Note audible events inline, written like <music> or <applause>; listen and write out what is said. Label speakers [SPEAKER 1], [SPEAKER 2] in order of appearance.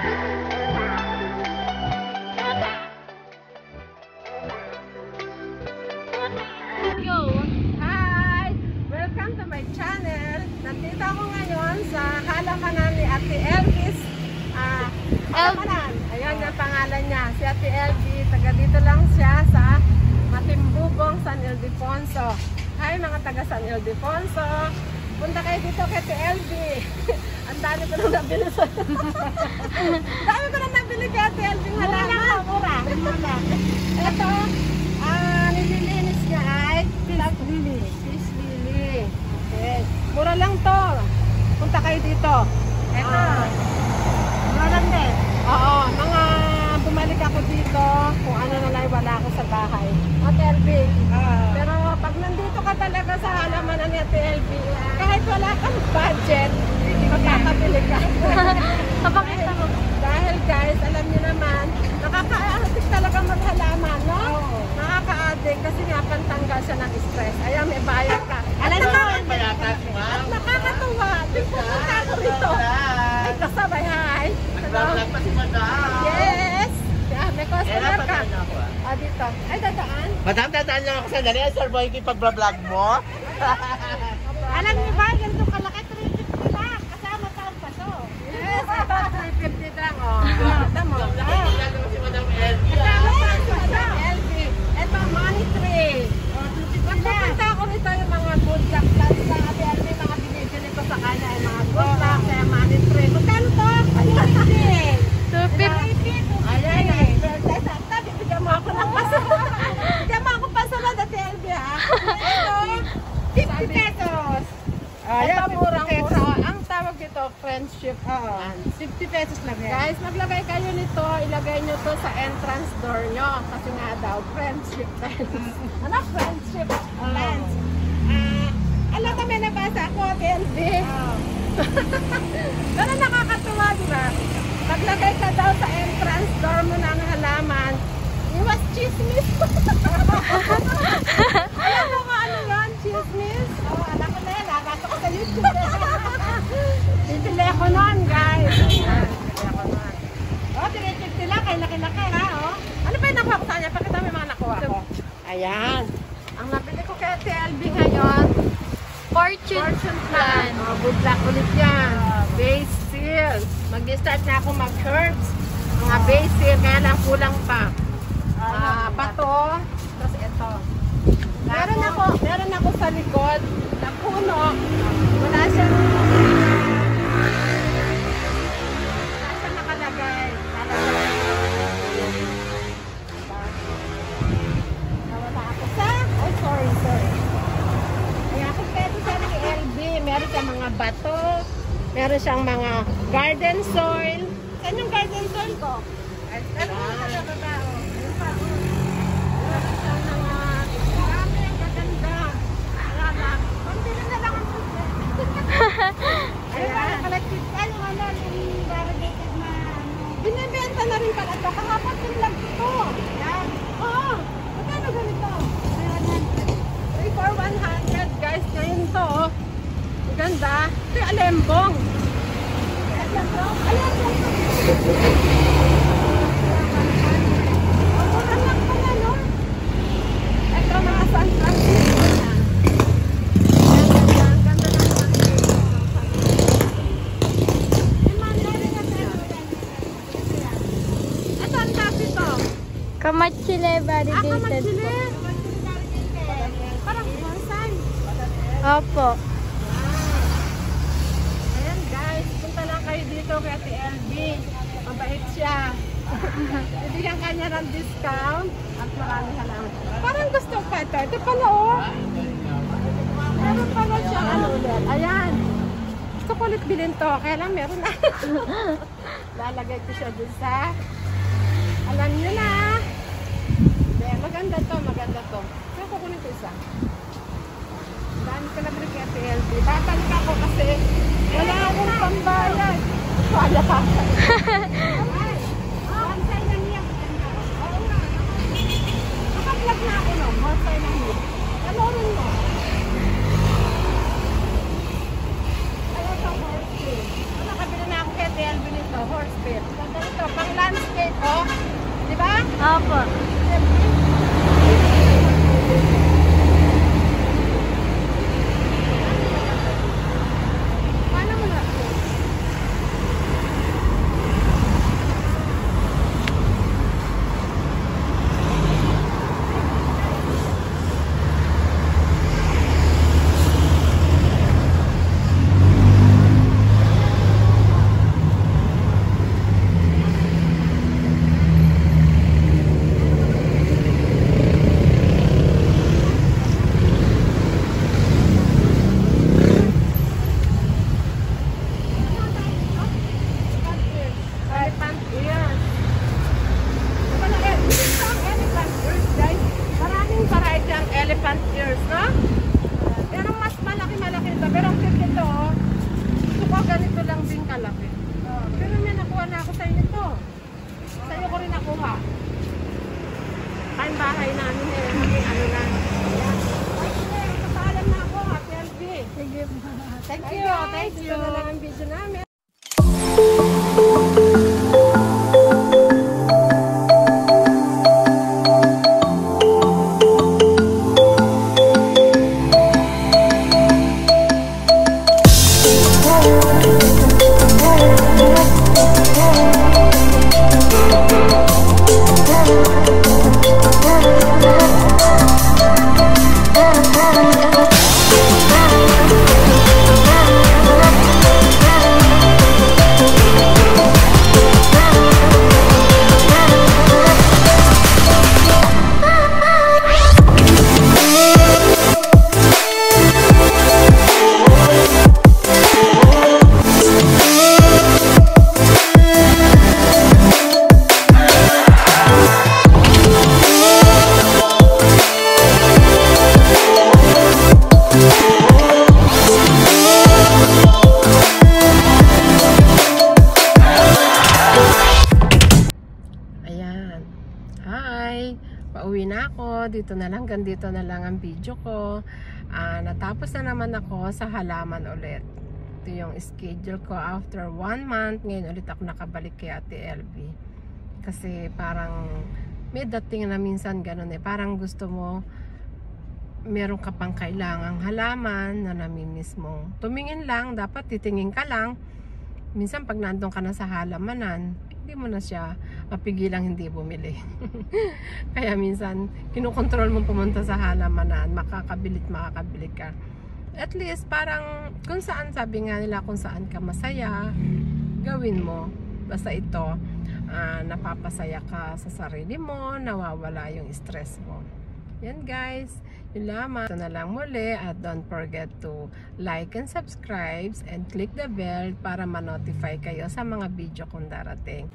[SPEAKER 1] Go!
[SPEAKER 2] Hi! Welcome to my channel. Nandito ako ngayon sa halamanan ni Ate Elvis. Ah, halamanan. Ayan yung pangalan niya. Si Ate Elvis. Taga dito lang siya sa Matimbubong, San Ildefonso. Hi mga taga San Ildefonso. Punta kayo dito kay Elvis. <laughs> Ang dami ko nang nabili sa... Ang dami ko nang nabili kay Elvis. Halaman. Mura. Mura. Ito, ah, nililinis niya ay fish lily. Fish lily. Okay. Mura lang to. Punta kayo dito. Ito. Mura lang din. Oo, mga bumalik ako dito kung ano na lang wala ako sa bahay. Ate Elvie. Pero pag nandito ka talaga sa halaman ni Ate Elvie, kahit wala kang budget, magkakabili ka. <laughs>
[SPEAKER 1] Papakita mo.
[SPEAKER 2] Dahil guys, alam niyo naman, nakaka-addict talaga maghalaman, no? Nakaka-addict kasi nga pantanggal siya ng stress. Ayan, may bayad ka. Alam mo, at nakakatuwa. Di pumunta ako rito. Ay, kasabay, hi. Hello. Yes. Yeah, may customer ka. Ah, dito. Ay, dadaan.
[SPEAKER 3] Madam, dadaan lang ako sandali. Ay, Sir Boy, yung pag-vlog mo. <laughs>
[SPEAKER 2] Alam niyo ba, ganito kalaki, 350 lang. Kasama pa ang paso. Yes, ito, 350 lang, oh. Ito mo. Ah.
[SPEAKER 3] Ito si Madam Elvie.
[SPEAKER 2] Kasama pa ang paso. Ito, money tree. Magpupunta ako rito yung mga good luck plans sa Ate Elvie, mga binibili ko sa kanya, yung mga good luck, kaya money tree. Magkano to? Ay,
[SPEAKER 1] 250.
[SPEAKER 2] Ayan, ay, birthday Santa, bibigyan mo ako ng paso. Bibigyan mo ako paso na Ate Elvie, ha? Ito, 50 pesos. Ito, murang-mura. Ang tawag dito, friendship. Oo. 50 pesos lang yan. Guys, maglagay kayo nito. Ilagay nyo to sa entrance door nyo. Kasi nga daw, friendship friends. ano, friendship friends? Ah, alam kami nabasa ko, TLB. <laughs> Pero nakakatuwa, di ba? Maglagay ka daw sa entrance door mo ng halaman. Iwas chismis. alam mo kung ano yun, chismis? Oo, oh, alam ko na yan. Nabasa ko sa YouTube. Bibili ako noon, guys. Bibili ako noon. Oh, tinitigti lang. Kay laki-laki, ha? Oh. Ano pa yung nakuha ko sa kanya? Pakita mo yung mga nakuha ko. Ayan. Ang nabili ko kay TLB ngayon,
[SPEAKER 1] Fortune,
[SPEAKER 2] Fortune
[SPEAKER 1] plan.
[SPEAKER 2] plan. Oh, good luck ulit yan. Base seal. Mag-start na ako mag-herbs. Mga base seal, kaya lang kulang pa. Ah, bato. Mga bato, meron siyang mga garden soil. Saan yung garden soil ko? Ano mo sa baba, oh. Ayun pa, oh. Meron siyang mga, marami ang gaganda. Wala na. Pambili na lang ang puso. Ayan. Collective ka, yung ano, yung variegated na, ano. Binibenta na rin pala ito. Kahapon yung lag ito. Yan. Oo. Magkano ganito? 3 for 100 guys. Ngayon to. oh. Ang ganda. Ito yung alembong. Alembong? Alembong. Ang mura lang pala, no? Ito mga San Francisco na. Ang ganda, ang ganda ng San Francisco. Yung mandarin na tayo. Tabi to.
[SPEAKER 1] Kamachile
[SPEAKER 2] Ah,
[SPEAKER 1] validated
[SPEAKER 2] kamachile.
[SPEAKER 1] po.
[SPEAKER 2] Parang bonsai.
[SPEAKER 1] Opo.
[SPEAKER 2] Ayan guys, punta lang kayo dito kay Ate LB. Mabait siya. <laughs> Bibigyan kanya ng discount at maraming salamat. Parang gusto ko ito. Ito pala oh. Meron pala siya ano ulit. Ayan. Gusto ko ulit bilhin to. Kaya lang meron na. <laughs> Lalagay ko siya dun sa alam niyo na. Hindi, maganda to, maganda to. Kaya kukunin ko isa. Dami ko na kay Ate LB. Horse pit. Ganda pang landscape, oh. Di ba?
[SPEAKER 1] Opo.
[SPEAKER 2] Paano mo na? Elephant ears. Wala eh, ito ang elephant ears, guys. Maraming variety ang elephant ears, no? Pero mas malaki-malaki ito. Pero ang cute ito, oh. Gusto ko ganito lang din kalaki. Pero may nakuha na ako sa inyo ito. Sa iyo ko rin nakuha. Kain bahay namin eh. May ano na. Ayan. Ay, sige, magpapaalam na ako, Ate LB.
[SPEAKER 1] Sige po.
[SPEAKER 2] Thank you. Thank you. Pauwi na ako. Dito na lang. Gandito na lang ang video ko. Ah, natapos na naman ako sa halaman ulit. Ito yung schedule ko after one month. Ngayon ulit ako nakabalik kay Ate LB. Kasi parang may dating na minsan ganun eh. Parang gusto mo meron ka pang kailangang halaman na namimiss mo. Tumingin lang, dapat titingin ka lang. Minsan pag nandun ka na sa halamanan, hindi mo na siya mapigilang hindi bumili. <laughs> Kaya minsan, kinukontrol mo pumunta sa halamanan, makakabilit makakabili ka. At least, parang kung saan, sabi nga nila, kung saan ka masaya, gawin mo. Basta ito, ah, napapasaya ka sa sarili mo, nawawala yung stress mo. Yan guys, yun lamang. Ito na lang muli at don't forget to like and subscribe and click the bell para ma-notify kayo sa mga video kong darating.